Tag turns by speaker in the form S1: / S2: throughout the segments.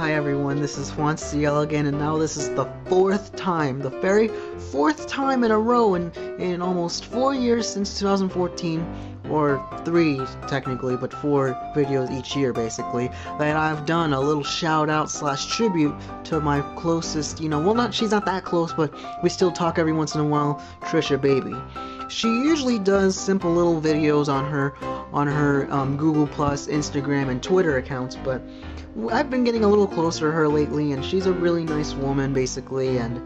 S1: Hi everyone, this is Juan CL again, and now this is the fourth time, the very fourth time in a row in, in almost four years since 2014, or three technically, but four videos each year basically, that I've done a little shout out slash tribute to my closest, you know, well not, she's not that close, but we still talk every once in a while, Trisha Baby. She usually does simple little videos on her on her um, Google Plus, Instagram, and Twitter accounts, but I've been getting a little closer to her lately, and she's a really nice woman, basically, and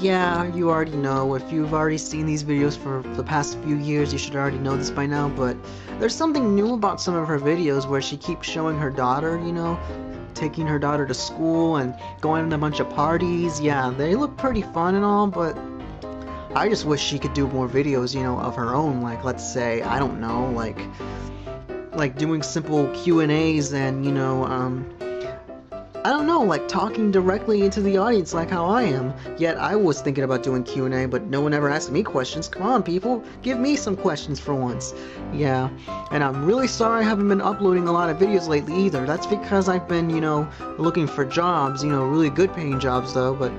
S1: yeah, you already know. If you've already seen these videos for the past few years, you should already know this by now, but there's something new about some of her videos where she keeps showing her daughter, you know, taking her daughter to school and going to a bunch of parties. Yeah, they look pretty fun and all, but I just wish she could do more videos, you know, of her own, like, let's say, I don't know, like, like doing simple Q&As and, you know, um, I don't know, like talking directly into the audience like how I am. Yet I was thinking about doing Q&A, but no one ever asked me questions. Come on, people, give me some questions for once. Yeah, and I'm really sorry I haven't been uploading a lot of videos lately either. That's because I've been, you know, looking for jobs, you know, really good paying jobs though, but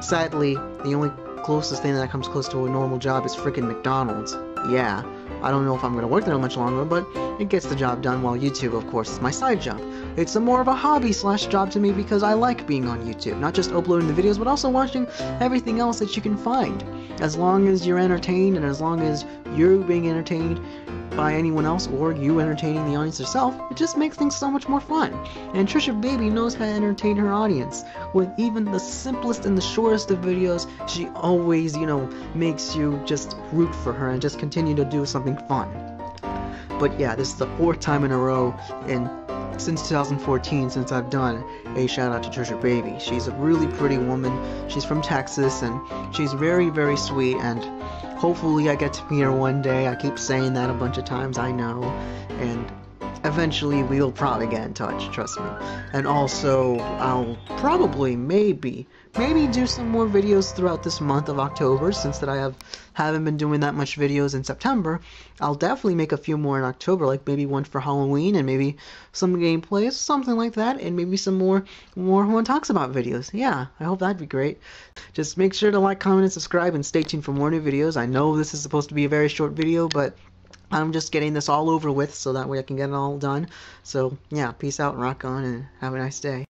S1: sadly, the only closest thing that comes close to a normal job is freaking McDonald's. Yeah, I don't know if I'm to work there much longer, but it gets the job done while YouTube, of course, is my side job. It's a more of a hobby slash job to me because I like being on YouTube, not just uploading the videos, but also watching everything else that you can find. As long as you're entertained and as long as you're being entertained, by anyone else or you entertaining the audience yourself, it just makes things so much more fun. And Trisha Baby knows how to entertain her audience. With even the simplest and the shortest of videos, she always, you know, makes you just root for her and just continue to do something fun. But yeah, this is the fourth time in a row in since 2014 since I've done a shout out to Trisha Baby. She's a really pretty woman. She's from Texas and she's very very sweet and hopefully I get to meet her one day. I keep saying that a bunch of times, I know. And eventually we'll probably get in touch, trust me. And also, I'll probably, maybe, maybe do some more videos throughout this month of October, since that I have haven't been doing that much videos in September. I'll definitely make a few more in October, like maybe one for Halloween and maybe some gameplays, something like that, and maybe some more more one talks about videos. Yeah, I hope that'd be great. Just make sure to like, comment, and subscribe, and stay tuned for more new videos. I know this is supposed to be a very short video, but I'm just getting this all over with so that way I can get it all done. So, yeah, peace out, rock on, and have a nice day.